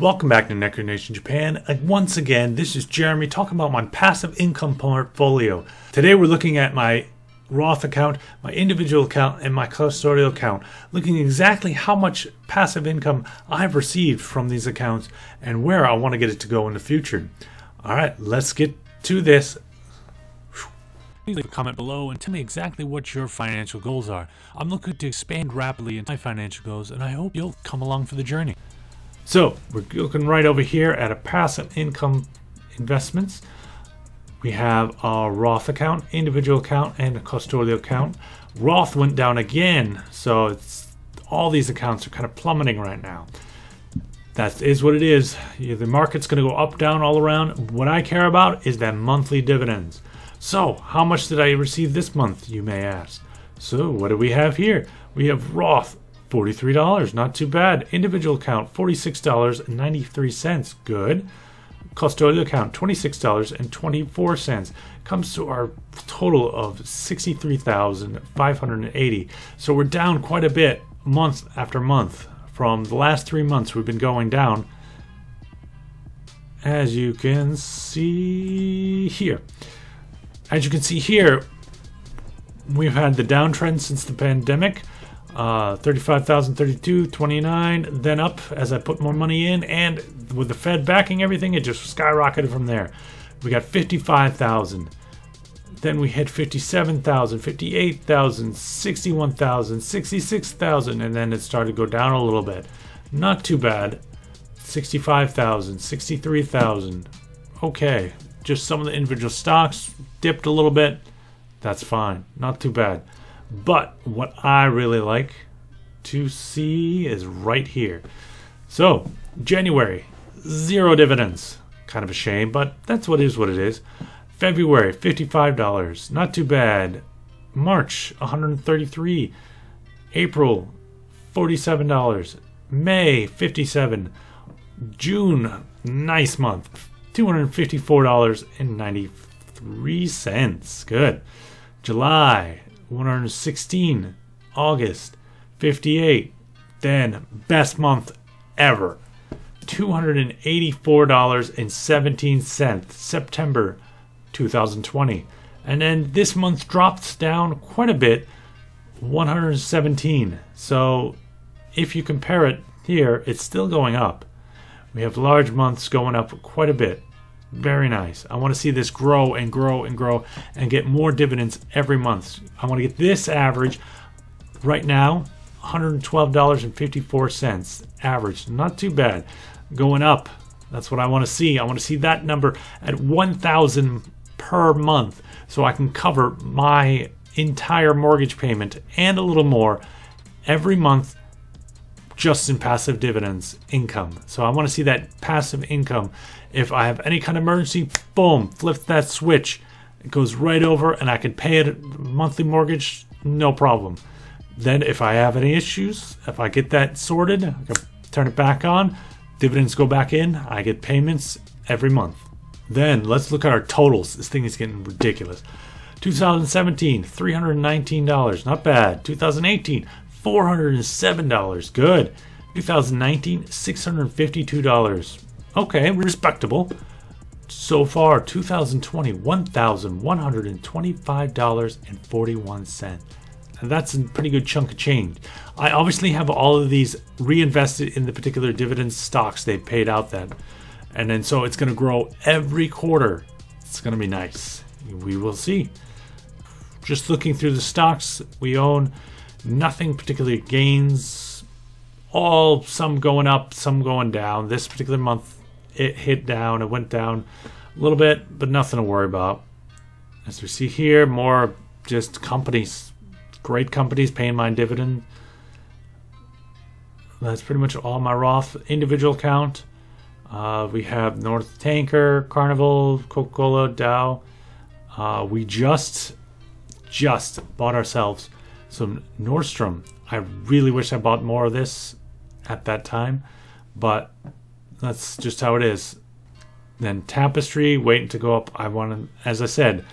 Welcome back to Neko Nation Japan. Uh, once again, this is Jeremy talking about my passive income portfolio. Today we're looking at my Roth account, my individual account, and my custodial account, looking exactly how much passive income I've received from these accounts and where I want to get it to go in the future. All right, let's get to this. Please leave a comment below and tell me exactly what your financial goals are. I'm looking to expand rapidly in my financial goals, and I hope you'll come along for the journey. So we're looking right over here at a passive income investments. We have our Roth account, individual account, and a custodial account. Roth went down again, so it's all these accounts are kind of plummeting right now. That is what it is. The market's going to go up, down, all around. What I care about is that monthly dividends. So, how much did I receive this month, you may ask? So, what do we have here? We have Roth $43, not too bad. Individual account, $46.93, good. Custodial account, $26.24. Comes to our total of 63580 So we're down quite a bit month after month. From the last three months, we've been going down. As you can see here. As you can see here, we've had the downtrend since the pandemic uh, 35,000, 32, 29, then up as I put more money in, and with the Fed backing everything, it just skyrocketed from there. We got 55,000. Then we hit 57,000, 58,000, 61,000, 66,000, and then it started to go down a little bit. Not too bad. 65,000, 63,000. Okay, just some of the individual stocks dipped a little bit. That's fine. Not too bad. But what I really like to see is right here. So, January, zero dividends. Kind of a shame, but that's what is what it is. February, $55. Not too bad. March, 133. April, $47. May, 57. June, nice month. $254.93. Good. July, 116 August 58 then best month ever $284.17 September 2020 and then this month drops down quite a bit 117 so if you compare it here it's still going up. We have large months going up quite a bit very nice. I want to see this grow and grow and grow and get more dividends every month. I want to get this average right now $112.54 average. Not too bad. Going up. That's what I want to see. I want to see that number at 1000 per month so I can cover my entire mortgage payment and a little more every month just in passive dividends income. So I want to see that passive income. If I have any kind of emergency, boom, flip that switch. It goes right over and I can pay it monthly mortgage, no problem. Then if I have any issues, if I get that sorted, I can turn it back on, dividends go back in, I get payments every month. Then let's look at our totals. This thing is getting ridiculous. 2017, $319, not bad. 2018, $407. Good. 2019, $652. Okay, respectable. So far, 2020, $1,125.41. And that's a pretty good chunk of change. I obviously have all of these reinvested in the particular dividend stocks they paid out then. And then so it's going to grow every quarter. It's going to be nice. We will see. Just looking through the stocks we own, nothing particularly gains. All some going up, some going down. This particular month, it hit down. It went down a little bit, but nothing to worry about. As we see here, more just companies, great companies paying my dividend. That's pretty much all my Roth individual account. Uh, we have North Tanker, Carnival, Coca-Cola, Dow. Uh, we just, just bought ourselves so Nordstrom, I really wish I bought more of this at that time, but that's just how it is. Then Tapestry, waiting to go up. I want to, as I said,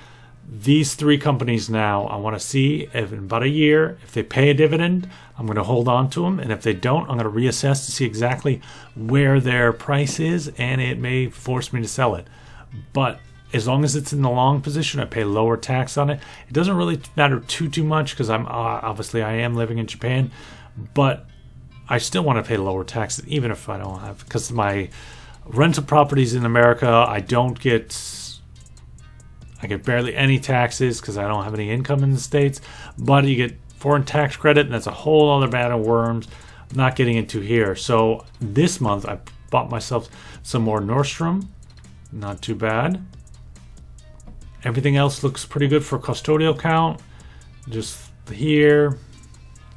these three companies now, I want to see if in about a year, if they pay a dividend, I'm going to hold on to them. And if they don't, I'm going to reassess to see exactly where their price is, and it may force me to sell it. But as long as it's in the long position, I pay lower tax on it. It doesn't really matter too too much because I'm uh, obviously I am living in Japan, but I still want to pay lower taxes even if I don't have because my rental properties in America I don't get I get barely any taxes because I don't have any income in the states, but you get foreign tax credit and that's a whole other bag of worms. I'm not getting into here. So this month I bought myself some more Nordstrom, not too bad. Everything else looks pretty good for custodial count. Just here,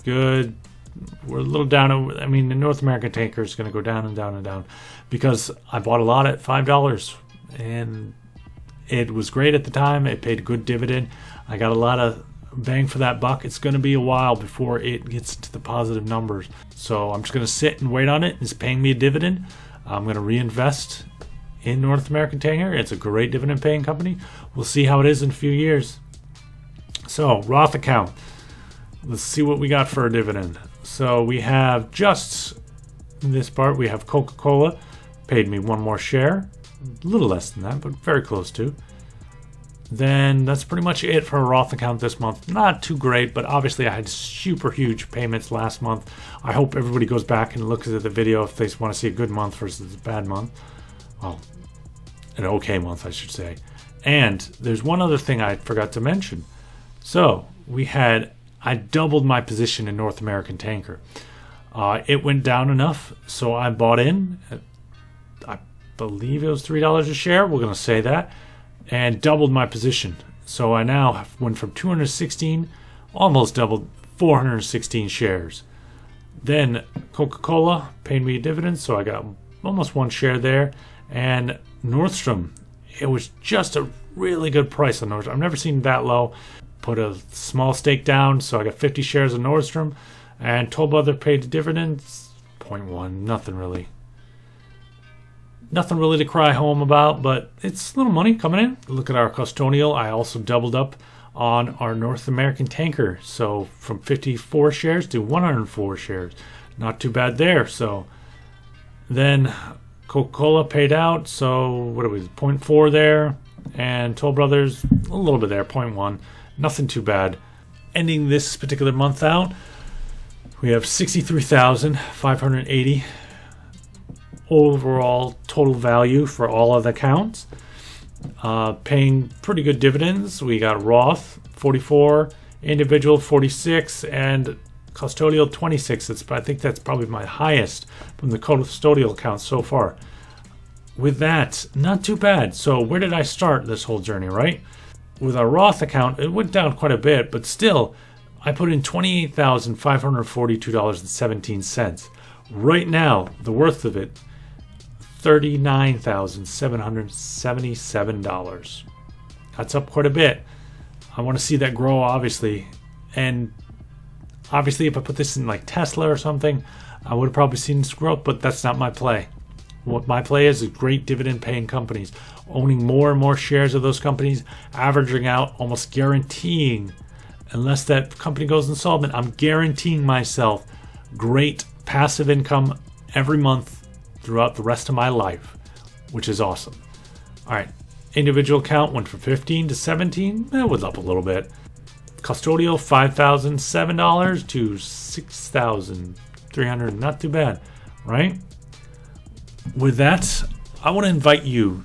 good. We're a little down. I mean, the North American tanker is going to go down and down and down because I bought a lot at five dollars, and it was great at the time. It paid good dividend. I got a lot of bang for that buck. It's going to be a while before it gets to the positive numbers. So I'm just going to sit and wait on it. It's paying me a dividend. I'm going to reinvest in North American Tanker. It's a great dividend paying company. We'll see how it is in a few years. So, Roth account. Let's see what we got for a dividend. So, we have just this part, we have Coca Cola paid me one more share. A little less than that, but very close to. Then that's pretty much it for a Roth account this month. Not too great, but obviously I had super huge payments last month. I hope everybody goes back and looks at the video if they want to see a good month versus a bad month. Well, an okay month, I should say. And there's one other thing I forgot to mention. So we had, I doubled my position in North American Tanker. Uh, it went down enough, so I bought in. I believe it was $3 a share. We're going to say that. And doubled my position. So I now went from 216, almost doubled, 416 shares. Then Coca Cola paid me a dividend, so I got almost one share there. And Nordstrom. It was just a really good price on Nordstrom. I've never seen that low. Put a small stake down, so I got 50 shares of Nordstrom, and Toll Brother paid dividends 0.1. Nothing really. Nothing really to cry home about, but it's a little money coming in. Look at our custodial. I also doubled up on our North American tanker. So from 54 shares to 104 shares. Not too bad there. So then Coca Cola paid out, so what are we, 0.4 there, and Toll Brothers a little bit there, 0.1. Nothing too bad. Ending this particular month out, we have 63,580 overall total value for all of the accounts. Uh, paying pretty good dividends. We got Roth 44, individual 46, and custodial 26. It's, I think that's probably my highest from the custodial account so far. With that, not too bad. So where did I start this whole journey, right? With our Roth account, it went down quite a bit, but still, I put in $28,542.17. Right now, the worth of it, $39,777. That's up quite a bit. I want to see that grow, obviously. And Obviously, if I put this in like Tesla or something, I would have probably seen this growth, but that's not my play. What my play is is great dividend paying companies, owning more and more shares of those companies, averaging out, almost guaranteeing, unless that company goes insolvent, I'm guaranteeing myself great passive income every month throughout the rest of my life, which is awesome. All right, individual count went from 15 to 17. That was up a little bit custodial $5,007 to 6,300. Not too bad, right? With that, I want to invite you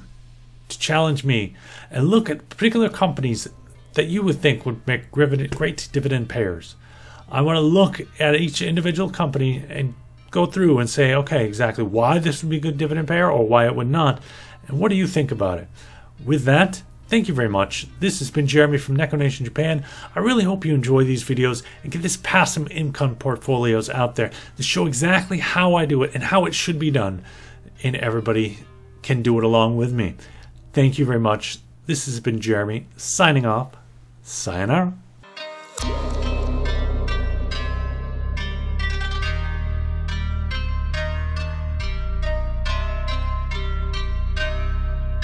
to challenge me and look at particular companies that you would think would make great dividend payers. I want to look at each individual company and go through and say, okay, exactly why this would be a good dividend payer or why it would not. And what do you think about it? With that, Thank you very much. This has been Jeremy from Neko Nation Japan. I really hope you enjoy these videos and get this passive income portfolios out there to show exactly how I do it and how it should be done. And everybody can do it along with me. Thank you very much. This has been Jeremy signing off. Sayonara.